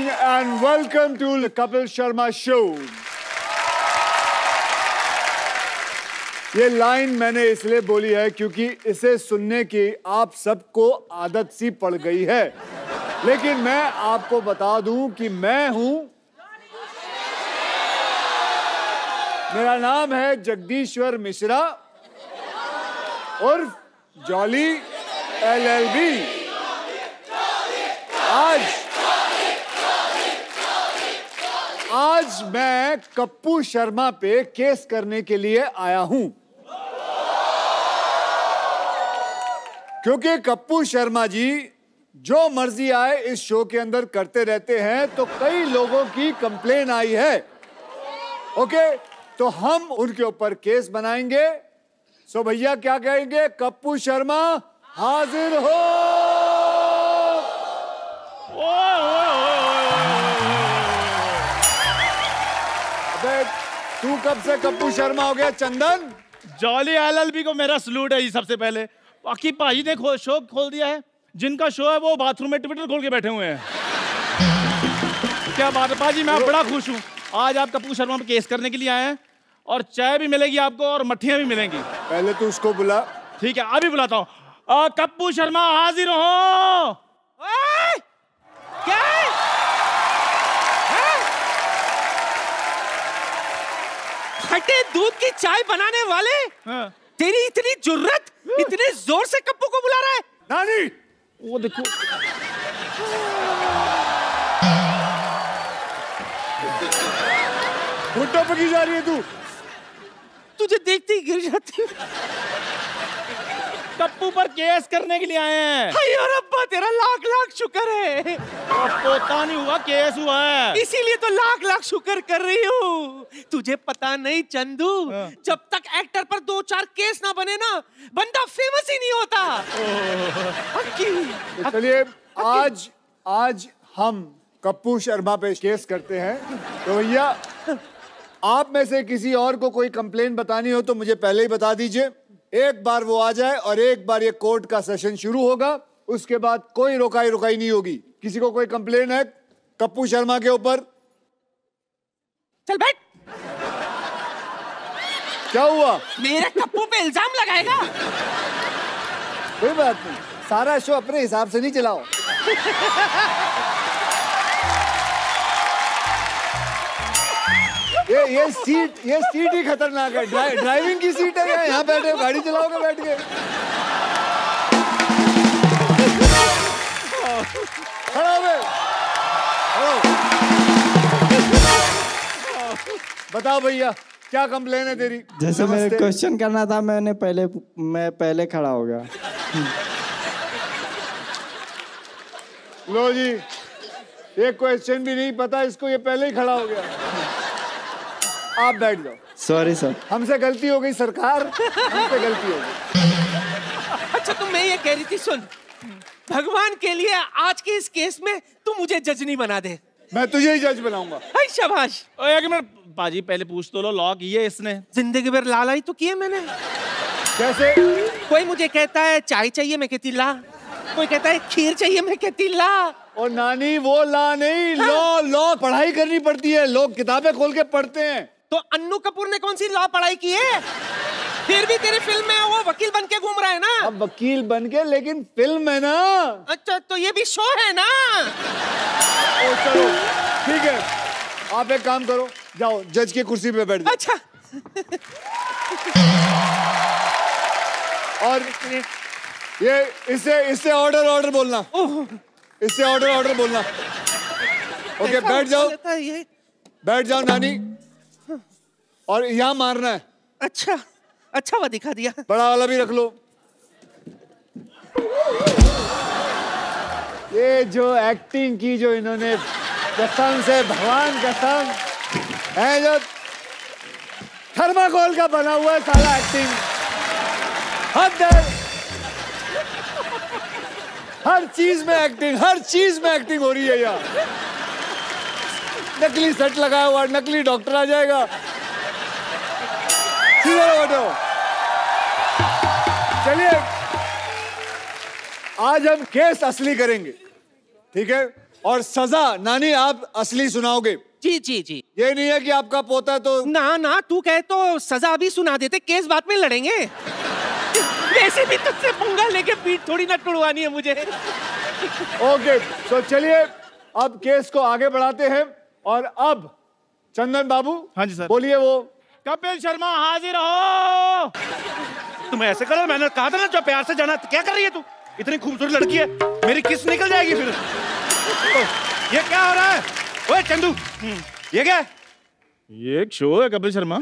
morning and welcome to the Kapil Sharma show. ये line मैंने इसलिए बोली है क्योंकि इसे सुनने की आप सबको आदत सी पड़ गई है लेकिन मैं आपको बता दूँ कि मैं हूँ मेरा नाम है जगदीश्वर मिश्रा और जॉली एलएलबी आज आज मैं कप्पू शर्मा पे केस करने के लिए आया हूँ। क्योंकि कप्पू शर्मा जी जो मर्ज़ी आए इस शो के अंदर करते रहते हैं तो कई लोगों की कंप्लेन आई है। ओके? तो हम उनके ऊपर केस बनाएँगे। सो भैया, क्या कहेंगे? कप्पू शर्मा हाजिर हो! तू कब से कप्पू शर्मा हो गया चंदन? जॉली एलएलबी को मेरा सलूट है जी सबसे पहले। बाकी भाई ने खो, शो खोल दिया है। जिनका शो है वो बाथरूम में ट्विटर खोल के बैठे हुए हैं। क्या बात है? पाजी मैं बड़ा खुश हूँ। आज आप कपूर शर्मा पे केस करने के लिए आए हैं और चाय भी मिलेगी आपको और मट्ठियाँ भी मिलेंगी। पहले तो उसको बुला। ठीक है अभी बुलाता हूँ। कप्पू शर्मा हाजिर हो! क्या फटे दूध की चाय बनाने वाले? हाँ। तेरी इतनी जुर्रत इतने ज़ोर से कप्पू को बुला रहा है। नानी! वो देखो। घुट्टों पे की जा रही है तू। तुझे देखते ही गिर जाती कप्पू पर केस करने के लिए आए हैं। अब्बा तेरा लाख लाख शुक्र है। और पोता नहीं हुआ केस हुआ है। इसीलिए तो लाख लाख शुक्र कर रही हूँ। तुझे पता नहीं चंदू हाँ। जब तक एक्टर पर दो चार केस ना बने ना बंदा फ़ेमस ही नहीं होता। तो चलिए आज आज हम कप्पू शर्मा पे केस करते हैं। तो भैया आप में से किसी और को कोई कंप्लेन बतानी हो तो मुझे पहले ही बता दीजिए। एक बार वो आ जाए और एक बार ये कोर्ट का सेशन शुरू होगा। उसके बाद कोई रोकाई रुकाई नहीं होगी। किसी को कोई कंप्लेन है कप्पू शर्मा के ऊपर? चल बैठ। क्या हुआ? मेरे कप्पू पे इल्ज़ाम लगाएगा। कोई बात नहीं। सारा शो अपने हिसाब से नहीं चलाओ। ये ये सीट ये सीट ही खतरनाक है। ड्राइ, ड्राइविंग की सीट है। यहाँ बैठे गाड़ी चलाओगे बैठ के। खड़ा हो गए बताओ भैया क्या कंप्लेन है तेरी? जैसे मेरे क्वेश्चन करना था मैंने पहले मैं पहले खड़ा हो गया। लो जी ये क्वेश्चन भी नहीं पता इसको ये पहले ही खड़ा हो गया। आप बैठ जाओ। सॉरी सर हमसे गलती हो गई सरकार हमसे गलती हो गई। अच्छा तो मैं ये कह रही थी सुन। भगवान के लिए आज के इस केस में तू मुझे जज नहीं बना दे। मैं तुझे ही जज बनाऊँगा। हाय शाबाश। ओए, एक मिनट पाजी पहले पूछ तो लो लॉ की है इसने। ज़िंदगी भर लाला ही तो किए मैंने। कैसे? कोई मुझे कहता है चाय चाहिए मैं कहती ला। कोई कहता है खीर चाहिए मैं कहती ला। और नानी वो ला नहीं लॉ लॉ पढ़ाई करनी पड़ती है। लोग किताबें खोल के पढ़ते हैं। तो अन्नू कपूर ने कौन सी लॉ पढ़ाई की है? फिर भी तेरी फ़िल्म में वो वकील बन के घूम रहा है ना? अब वकील बन के लेकिन फ़िल्म है ना? अच्छा तो ये भी शो है ना? ओ चलो ठीक है। आप एक काम करो जाओ जज की कुर्सी पे बैठ जाओ। अच्छा। और ये इससे इससे ऑर्डर ऑर्डर बोलना। इससे ऑर्डर ऑर्डर बोलना। ओके बैठ जाओ। बैठ जाओ नानी। और यहाँ मारना है। अच्छा। अच्छा हुआ दिखा दिया। बड़ा वाला भी रख लो। ये जो एक्टिंग की जो इन्होंने कसम से भगवान कसम है जो थर्माकोल का बना हुआ है सारा एक्टिंग हद है हर चीज़ में एक्टिंग हर चीज़ में एक्टिंग हो रही है यहाँ नकली सेट लगाया हुआ नकली डॉक्टर आ जाएगा। सीधे बैठो चलिए आज हम केस असली करेंगे ठीक है? और सजा नानी आप असली सुनाओगे। जी जी जी। ये नहीं है कि आपका पोता है तो ना ना तू कहे तो सजा भी सुना देते केस बाद में लड़ेंगे। वैसे भी तुझसे पंगा लेके पीठ थोड़ी ना टुड़वानी है मुझे। ओके तो चलिए अब केस को आगे बढ़ाते हैं। और अब चंदन बाबू हाँ जी, सर। बोलिए वो कपिल शर्मा हाजिर हो। तुम ऐसे करो मैंने कहा था ना जो प्यार से जाना क्या कर रही है तू? इतनी खूबसूरत लड़की है मेरी किस निकल जाएगी फिर? ओ, ये क्या हो रहा है? ओए चंदू ये क्या ये एक शो है Kapil Sharma.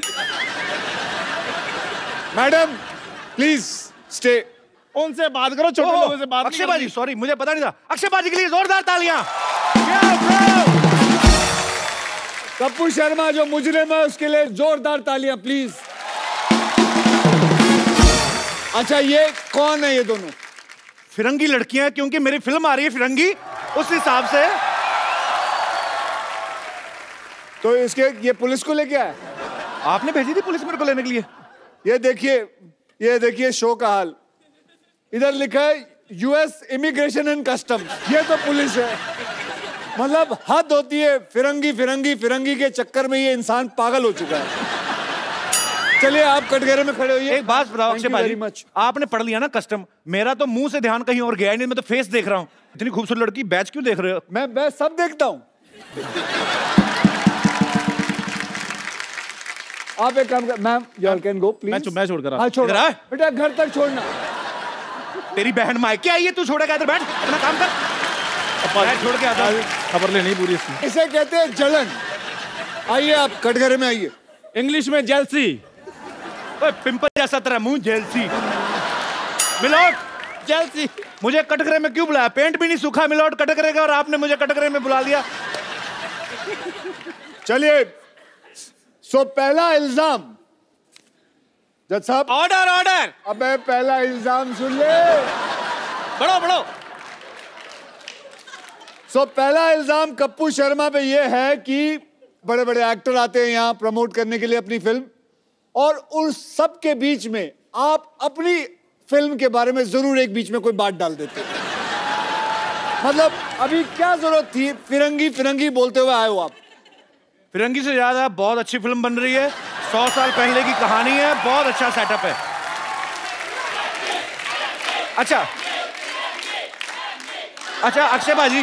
Madam please stay उनसे बात करो छोटे लोगों से बात अक्षय बाजी सॉरी मुझे पता नहीं था। अक्षय बाजी के लिए जोरदार तालियाँ। कप्पू शर्मा जो मुजरिम है उसके लिए जोरदार तालियाँ प्लीज़ अच्छा ये कौन है ये दोनों? फिरंगी लड़कियाँ क्योंकि मेरी फ़िल्म आ रही है फिरंगी उस हिसाब से। तो इसके ये पुलिस को लेके आया? आपने भेजी थी पुलिस मेरे को लेने के लिए? ये देखिए ये देखिए शो का हाल। इधर लिखा है यूएस इमिग्रेशन एंड कस्टम ये तो पुलिस है। मतलब हद होती है फिरंगी फिरंगी फिरंगी के चक्कर में ये इंसान पागल हो चुका है। चलिए आप कटघरे में खड़े होइए। एक बात बताओ अक्षय very आपने पढ़ लिया ना कस्टम मेरा तो मुँह से ध्यान कहीं और गया नहीं मैं तो फेस देख रहा हूँ। इतनी खूबसूरत लड़की बैच क्यों देख रहे हो? मैं मैं सब देखता हूँ। आप एक काम कर ma'am you can go please मैं मैं छोड़कर आ- हाँ। छोड़। आ। बेटा घर तक छोड़ना। तेरी बहन मायके आई है तू छोड़ेगा इधर बैठ अपना काम कर। बैठ छोड़ के आता हूँ। खबर लेनी पूरी इसकी इसे कहते हैं जलन। आइए आप कटघरे में आइए। इंग्लिश में जेलसी। पिंपल जैसा तेरा मुँह जेलसी। मिलोट जेलसी। मुझे कटघरे में क्यों बुलाया? पेंट भी नहीं सूखा मिलोट कटघरे का और आपने मुझे कटघरे में बुला लिया। चलिए सो पहला इल्ज़ाम। जज साहब। ऑर्डर ऑर्डर अबे पहला इल्ज़ाम सुन ले। बढ़ो बढ़ो। सो so, पहला इल्ज़ाम कप्पू शर्मा पे ये है कि बड़े बड़े एक्टर आते हैं यहाँ प्रमोट करने के लिए अपनी फ़िल्म। और उन सब के बीच में आप अपनी फ़िल्म के बारे में ज़रूर एक बीच में कोई बात डाल देते। मतलब अभी क्या ज़रूरत थी? फिरंगी फिरंगी बोलते हुए आए हो आप। फिरंगी से ज़्यादा बहुत अच्छी फ़िल्म बन रही है। सौ साल पहले की कहानी है। बहुत अच्छा सेटअप है। अच्छा। अच्छा अक्षय बाजी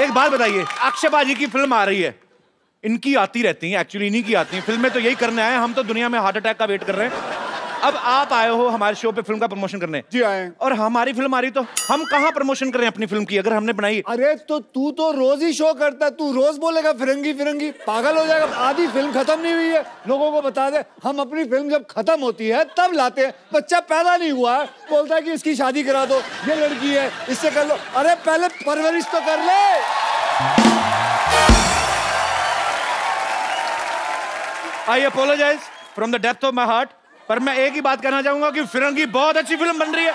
एक बात बताइए अक्षय बाजी की फ़िल्म आ रही है। इनकी आती रहती है एक्चुअली इन्हीं की आती है। फ़िल्म में तो यही करने आए हम तो दुनिया में हार्ट अटैक का वेट कर रहे हैं। अब आप आए हो हमारे शो पे फ़िल्म का प्रमोशन करने। जी आए और हमारी फ़िल्म आ रही तो हम कहाँ प्रमोशन करें अपनी फ़िल्म की अगर हमने बनाई? अरे तो तू तो रोज ही शो करता है तू रोज बोलेगा फिरंगी फिरंगी। पागल हो जाएगा आधी फ़िल्म खत्म नहीं हुई है। लोगों को बता दे हम अपनी फ़िल्म जब खत्म होती है तब लाते हैं। बच्चा पैदा नहीं हुआ है बोलता है कि इसकी शादी करा दो ये लड़की है इससे कर लो। अरे पहले परवरिश तो कर ले। I apologize from the depth of my heart पर मैं एक ही बात कहना चाहूँगा कि फिरंगी बहुत अच्छी फ़िल्म बन रही है।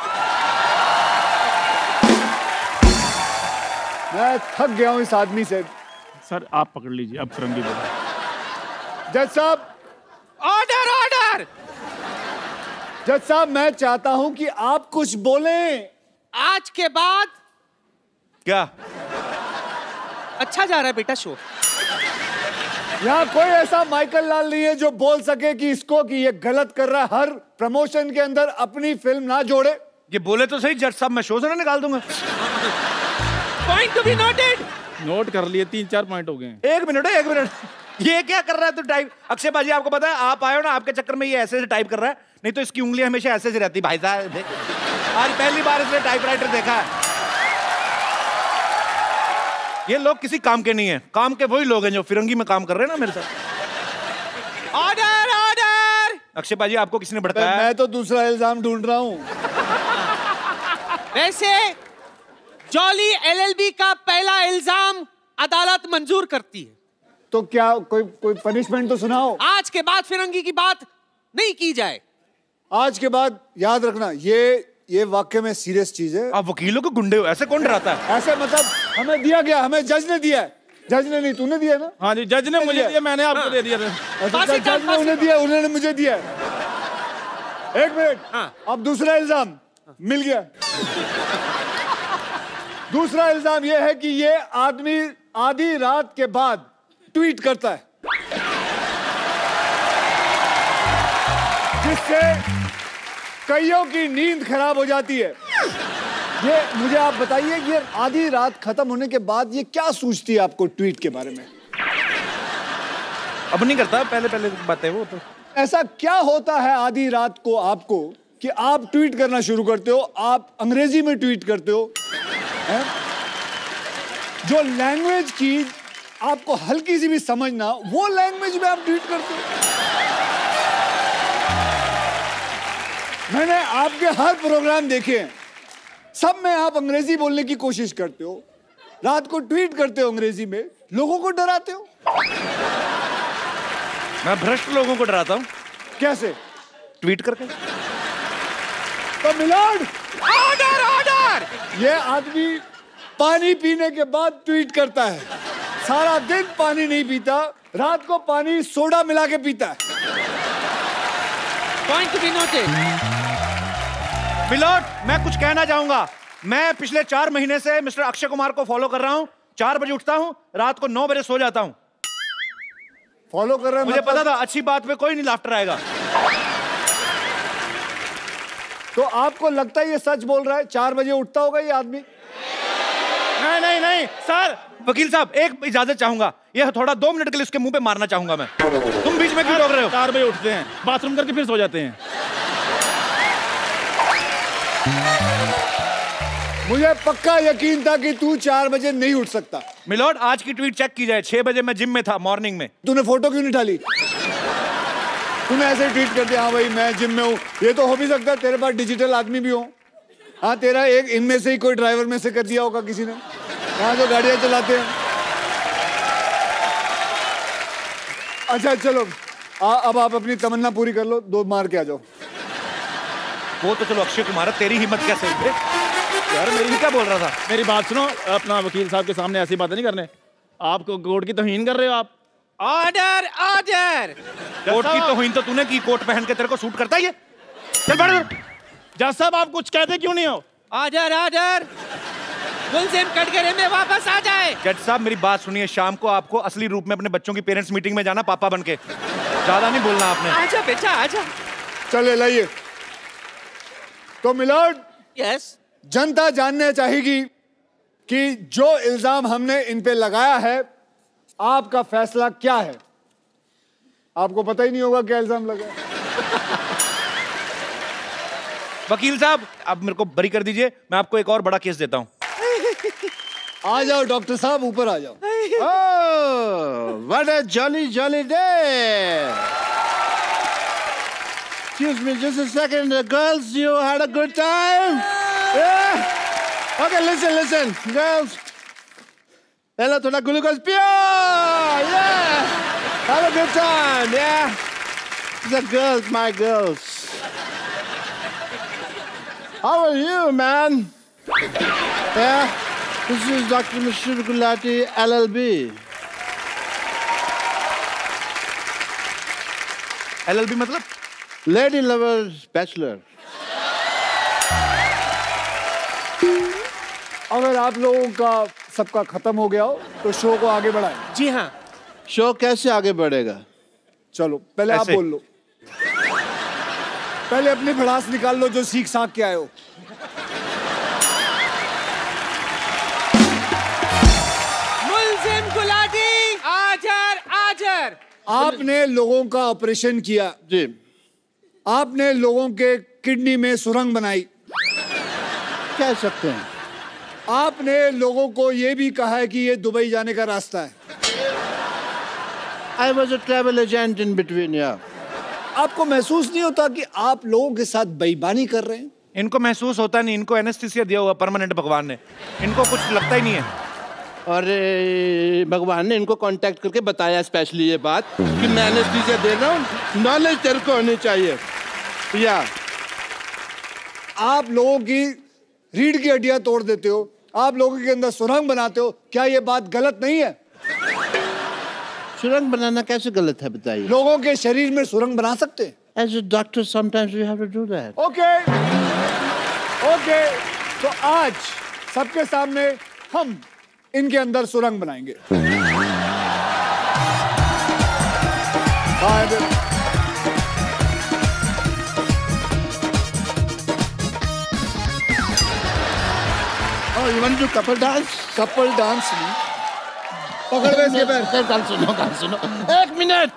मैं थक गया हूँ इस आदमी से। सर आप पकड़ लीजिए अब फिरंगी बोलो जज साहब। ऑर्डर ऑर्डर जज साहब मैं चाहता हूँ कि आप कुछ बोलें। आज के बाद क्या? अच्छा जा रहा है बेटा शो। यहाँ कोई ऐसा माइकल लाल नहीं है जो बोल सके कि इसको कि ये गलत कर रहा है। हर प्रमोशन के अंदर अपनी फ़िल्म ना जोड़े। ये बोले तो सही जज साहब मैं शो से ना निकाल दूँगा। Point to be noted note कर लिए तीन चार पॉइंट हो गए। एक मिनट एक मिनट। ये क्या कर रहा है तू टाइप? अक्षय भाजी आपको पता है आप आए हो ना आपके चक्कर में ये ऐसे ऐसे टाइप कर रहा है। नहीं तो इसकी उंगली हमेशा ऐसे से रहती भाई साहब आज पहली बार इसने टाइपराइटर देखा है। ये लोग किसी काम के नहीं है। काम के वही लोग हैं जो फिरंगी में काम कर रहे हैं ना मेरे साथ। ऑर्डर ऑर्डर अक्षय बाजी आपको किसने भड़काया? मैं तो दूसरा इल्ज़ाम ढूंढ रहा हूँ। वैसे जॉली एलएलबी का पहला इल्ज़ाम अदालत मंजूर करती है। तो क्या कोई कोई पनिशमेंट तो सुनाओ? आज के बाद फिरंगी की बात नहीं की जाए। आज के बाद याद रखना ये ये वाक्य में सीरियस चीज़ है। आप वकीलों को गुंडे हो ऐसे कौन डराता है? ऐसे मतलब हमें दिया गया हमें जज ने दिया है। जज ने नहीं तूने दिया ना? हाँ जी जज ने मुझे दिया मैंने आपको दे दिया था। अच्छा, जज ने उन्हें दिया उन्होंने मुझे दिया एक मिनट। हाँ। अब दूसरा इल्ज़ाम मिल गया। दूसरा इल्ज़ाम यह है कि ये आदमी आधी रात के बाद ट्वीट करता है। जिससे कईयों की नींद खराब हो जाती है। ये मुझे आप बताइए ये आधी रात खत्म होने के बाद ये क्या सूझती है आपको ट्वीट के बारे में? अब नहीं करता पहले पहले बात वो तो। ऐसा क्या होता है आधी रात को आपको कि आप ट्वीट करना शुरू करते हो आप अंग्रेज़ी में ट्वीट करते हो हैं? जो लैंग्वेज की आपको हल्की सी भी समझना वो लैंग्वेज में आप ट्वीट करते हो। मैंने आपके हर प्रोग्राम देखे हैं। सब में आप अंग्रेज़ी बोलने की कोशिश करते हो। रात को ट्वीट करते हो अंग्रेज़ी में। लोगों को डराते हो? मैं भ्रष्ट लोगों को डराता हूँ। कैसे? ट्वीट करके। तो मिलाड ऑर्डर ऑर्डर! ये आदमी पानी पीने के बाद ट्वीट करता है। सारा दिन पानी नहीं पीता रात को पानी सोडा मिला के पीता है। पॉइंट टू बी नोटेड मिलोट मैं कुछ कहना चाहूँगा। मैं पिछले चार महीने से मिस्टर अक्षय कुमार को फॉलो कर रहा हूँ। चार बजे उठता हूँ रात को नौ बजे सो जाता हूँ। फॉलो कर रहे हैं मुझे मतलब- पता था अच्छी बात पे कोई नहीं लाफ्टर आएगा। तो आपको लगता है ये सच बोल रहा है? चार बजे उठता होगा ये आदमी? नहीं नहीं नहीं सर वकील साहब एक इजाज़त चाहूँगा। ये थोड़ा दो मिनट के लिए उसके मुँह पे मारना चाहूँगा मैं। तुम बीच में क्यों रोक रहे हो? चार बजे उठते हैं बाथरूम करके फिर सो जाते हैं। मुझे पक्का यकीन था कि तू चार बजे नहीं उठ सकता। मिलोट आज की ट्वीट चेक की जाए। छह बजे मैं जिम में था मॉर्निंग में। तूने फ़ोटो क्यों नहीं डाली? तूने ऐसे ट्वीट कर दिया हाँ भाई मैं जिम में हूँ। ये तो हो भी सकता है तेरे पास डिजिटल आदमी भी हो। हाँ तेरा एक इनमें से ही कोई ड्राइवर में से कर दिया होगा किसी ने। हाँ जो गाड़ियाँ चलाते हैं। अच्छा चलो आ, अब आप अपनी तमन्ना पूरी कर लो दो मार के आ जाओ। वो तो चलो अक्षय कुमार तेरी हिम्मत कैसे हुई? यार मेरी क्या बोल रहा था? मेरी बात सुनो अपना वकील साहब के सामने ऐसी बातें नहीं करने। आपको कोर्ट की तोहीन कर रहे हो आप? Order order. कोट की तो तो तूने की कोट पहन के तेरे को सूट करता है ये? चल बैठ जज साहब आप कुछ कहते क्यों नहीं हो? Order order. गुलशन कटघरे में वापस आ जाए। जज साहब मेरी बात सुनिए शाम को आपको असली रूप में अपने बच्चों की पेरेंट्स मीटिंग में जाना पापा बन के ज़्यादा नहीं बोलना आपने। आजा बेटा आजा चले लाइए। तो मिलोड यस जनता जानना चाहेगी कि जो इल्ज़ाम हमने इन पे लगाया है आपका फैसला क्या है? आपको पता ही नहीं होगा क्या इल्ज़ाम लगा वकील साहब आप मेरे को बरी कर दीजिए मैं आपको एक और बड़ा केस देता हूँ। आ जाओ डॉक्टर साहब ऊपर आ जाओ। what a jolly, jolly day! Excuse me, just a second. The girls, you had a good time? Yeah? Okay, listen, listen. Girls. Hello to the glucose pure! Yeah! Have a good time, yeah? The girls, my girls. How are you, man? Yeah? This is Dr. Mishra Gulati, LLB. LLB मतलब Lady Lovers Bachelor. अगर आप लोगों का सबका खत्म हो गया हो तो शो को आगे बढ़ाएँ। जी हाँ। शो कैसे आगे बढ़ेगा? चलो पहले आप बोल लो। पहले अपनी भड़ास निकाल लो जो सीख साख के आए हो। मुलजिम गुलाटी आजर आजर। आपने लोगों का ऑपरेशन किया। जी। आपने लोगों के किडनी में सुरंग बनाई। कह सकते हैं? आपने लोगों को यह भी कहा है कि ये दुबई जाने का रास्ता है। I was a travel agent in between या आपको महसूस नहीं होता कि आप लोगों के साथ बेईमानी कर रहे हैं? इनको महसूस होता नहीं इनको एनेस्थीसिया दिया हुआ परमानेंट भगवान ने। इनको कुछ लगता ही नहीं है। और भगवान ने इनको कांटेक्ट करके बताया स्पेशली ये बात कि मैं एनेस्थीसिया दे रहा हूँ नॉलेज तेरे को होनी चाहिए। या। आप लोगों की रीढ़ की हड्डियाँ तोड़ देते हो आप लोगों के अंदर सुरंग बनाते हो क्या ये बात गलत नहीं है? सुरंग बनाना कैसे गलत है बताइए? लोगों के शरीर में सुरंग बना सकते हैं। As a doctor sometimes we have to do that okay. Okay. तो आज सबके सामने हम इनके अंदर सुरंग बनाएँगे। You want to do couple dance? Couple dance नहीं। पकड़ में इसके पैर। सर गाल सुनो गाल सुनो। एक मिनट।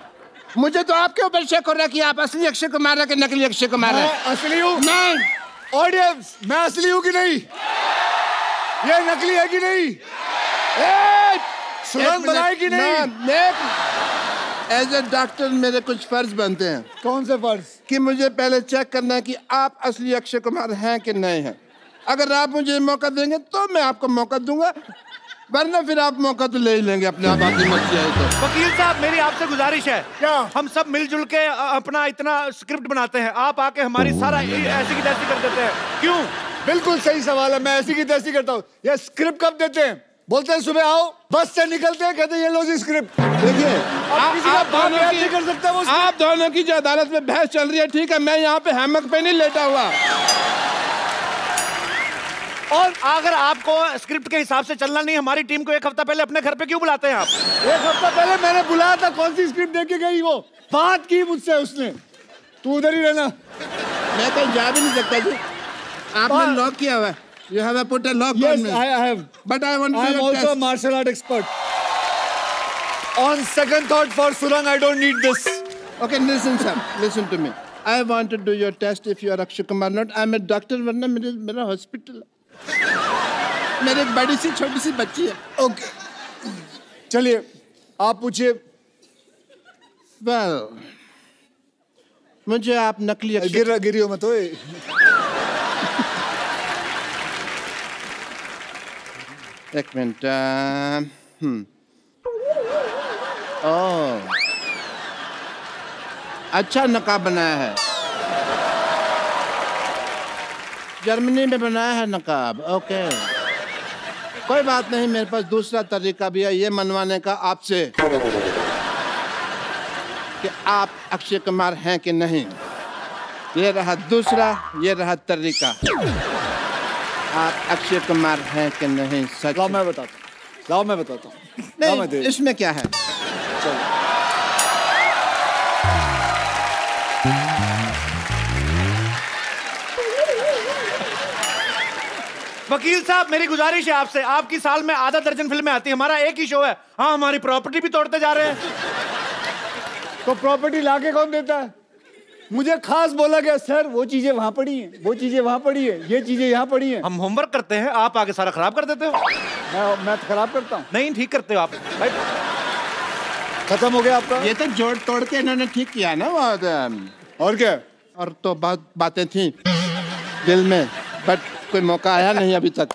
मुझे तो आपके ऊपर शक हो रहा है कि आप असली अक्षय कुमार है कि नकली अक्षय कुमार मैं है असली हूँ। नहीं ऑडियंस मैं असली हूँ कि नहीं? ये नकली है कि नहीं? सुरंग बनाए कि नहीं? एज ए डॉक्टर मेरे कुछ फ़र्ज़ बनते हैं। कौन से फ़र्ज़? कि मुझे पहले चेक करना है कि आप असली अक्षय कुमार हैं कि नहीं हैं। अगर आप मुझे मौका देंगे तो मैं आपको मौका दूँगा वरना फिर आप मौका तो ले ही लेंगे अपने आप आपकी मर्ज़ी है तो। वकील साहब मेरी आपसे गुजारिश है। क्या? हम सब मिलजुल के अपना इतना स्क्रिप्ट बनाते हैं। आप आके हमारी सारा ऐसी की तैसी कर देते हैं। क्यों? बिल्कुल सही सवाल है मैं ऐसी की तैसी करता हूँ। ये स्क्रिप्ट कब देते हैं? बोलते हैं सुबह आओ बस से निकलते हैं कहते हैं ये लो जी स्क्रिप्ट देखिए किसी आप दोनों की- नहीं कर सकता वो आप दोनों की जो अदालत में बहस चल रही है ठीक है मैं यहाँ पे हेमक पे नहीं लेटा हुआ। और अगर आपको स्क्रिप्ट के हिसाब से चलना नहीं हमारी टीम को एक हफ़्ता पहले अपने घर पे क्यों बुलाते हैं आप? एक हफ़्ता पहले मैंने बुलाया था कौन सी स्क्रिप्ट देके गई वो? बात की मुझसे उसने। तू उधर ही रहना। मैं कहीं जा भी नहीं सकता जी। आपने लॉक किया हुआ है। You have put a lock yes on me I, I have. But I want I am also a martial art expert. On second thought for Surang I don't need this. Okay, listen, sir. Listen to me. I want to do your test if you are Akshay Kumar. Not. I'm a doctor, वरना मेरे मेरा hospital मेरे बड़ी सी छोटी सी बच्ची है। Okay चलिए आप पूछिए। वेल मुझे आप नकली अक्षय गिर गिरियो मत ओए एक मिनट हम्म। अच्छा नकाब बनाया है। जर्मनी में बनाया है नकाब ओके। कोई बात नहीं मेरे पास दूसरा तरीका भी है ये मनवाने का आपसे कि आप अक्षय कुमार हैं कि नहीं। ये रहा दूसरा ये रहा तरीका। आप अक्षय कुमार हैं कि नहीं सच? लाओ मैं बताता हूँ। लाओ मैं बताता हूँ। इसमें क्या है? वकील साहब मेरी गुजारिश है आपसे। आपकी साल में आधा दर्जन फ़िल्में आती है। हमारा एक ही शो है। हाँ हमारी प्रॉपर्टी भी तोड़ते जा रहे हैं। तो प्रॉपर्टी लाके कौन देता है? मुझे खास बोला गया सर वो चीज़ें वहाँ पड़ी हैं। वो चीज़ें वहाँ पड़ी है। ये चीज़ें यहाँ पड़ी हैं। हम होमवर्क करते हैं। आप आगे सारा खराब कर देते हो। मैं मैं तो खराब करता हूँ। नहीं ठीक करते हो आप। भाई खत्म हो गया आपका? ये तो जोड़ तोड़ के इन्होंने ठीक किया ना वो और क्या? और तो बहुत बातें थी। दिल में बट कोई मौका आया नहीं अभी तक।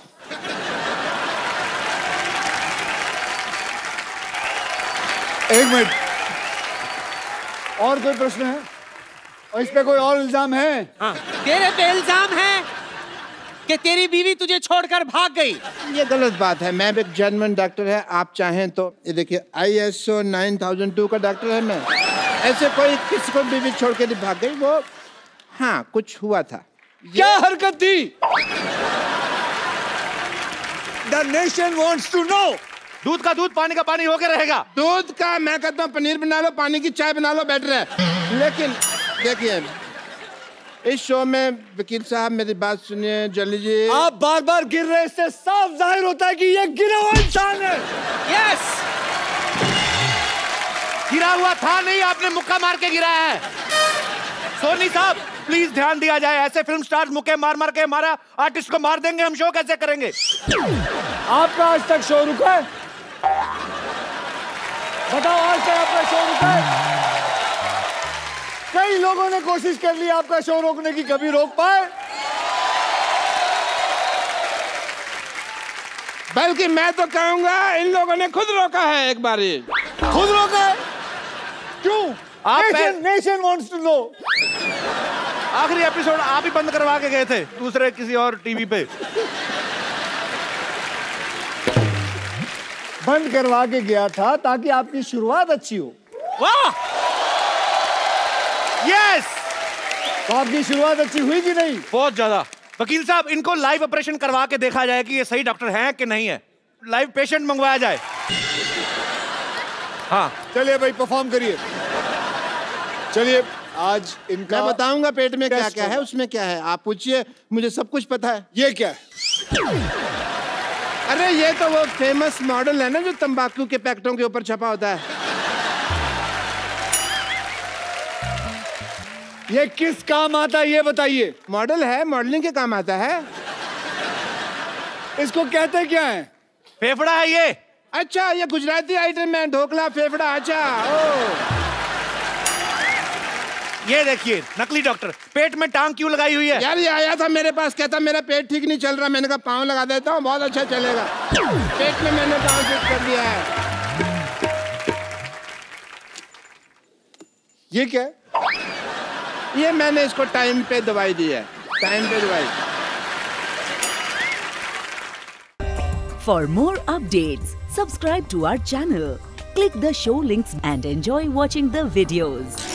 एक मिनट। और कोई प्रश्न है? और इस पे कोई और इल्ज़ाम है? हाँ। तेरे पे इल्ज़ाम है कि तेरी बीवी तुझे छोड़कर भाग गई। ये गलत बात है। मैं भी एक जर्मन डॉक्टर है आप चाहें तो। ये देखिए I S O nine thousand two का डॉक्टर है मैं। ऐसे कोई किसी को बीवी छोड़ के नहीं भाग गई वो हाँ कुछ हुआ था। क्या हरकत थी? The nation wants to know दूध का दूध पानी का पानी होकर रहेगा। दूध का मैं कहता हूँ पनीर बना लो पानी की चाय बना लो बेटर है। लेकिन देखिए इस शो में वकील साहब मेरी बात सुनिए जल्दी जी। आप बार बार गिर रहे इससे साफ़ ज़ाहिर होता है कि ये गिरा हुआ इंसान है। यस गिरा हुआ था नहीं आपने मुक्का मार के गिराया है। सोनी साहब प्लीज़ ध्यान दिया जाए ऐसे फ़िल्म स्टार मुके मार मार के हमारा आर्टिस्ट को मार देंगे हम शो कैसे करेंगे? आपका आज तक शो रुका है? बताओ आज तक आपका शो रुका है? कई लोगों ने कोशिश कर ली आपका शो रोकने की कभी रोक पाए? बल्कि मैं तो कहूँगा इन लोगों ने खुद रोका है एक बारी खुद रोका है? क्यों? आप nation nation wants to know आखिरी एपिसोड आप ही बंद करवा के गए थे दूसरे किसी और टीवी पे। बंद करवा के गया था ताकि आपकी शुरुआत अच्छी हो। वाह! यस तो आपकी शुरुआत अच्छी हुई कि नहीं? बहुत ज़्यादा। वकील साहब इनको लाइव ऑपरेशन करवा के देखा जाए कि ये सही डॉक्टर हैं कि नहीं है। लाइव पेशेंट मंगवाया जाए। हाँ। चलिए भाई परफॉर्म करिए। चलिए। आज इनका मैं बताऊँगा पेट में क्या क्या है उसमें क्या है? आप पूछिए मुझे सब कुछ पता है। ये क्या है? अरे ये तो वो फ़ेमस मॉडल है ना जो तंबाकू के पैकेटों के ऊपर छपा होता है। ये किस काम आता है ये बताइए। मॉडल है मॉडलिंग के काम आता है। इसको कहते क्या है? फेफड़ा है ये। अच्छा ये गुजराती आइटम है ढोकला फेफड़ा अच्छा ओ। ये देखिए नकली डॉक्टर पेट में टांग क्यों लगाई हुई है? यार ये आया था मेरे पास कहता मेरा पेट ठीक नहीं चल रहा मैंने कहा पाँव लगा देता हूँ बहुत अच्छा चलेगा। पेट में मैंने पाँव फिट कर दिया है। ये क्या है? ये मैंने इसको टाइम पे दवाई दी है टाइम पे दवाई। For more updates, subscribe to our channel, click the show links and enjoy watching the videos.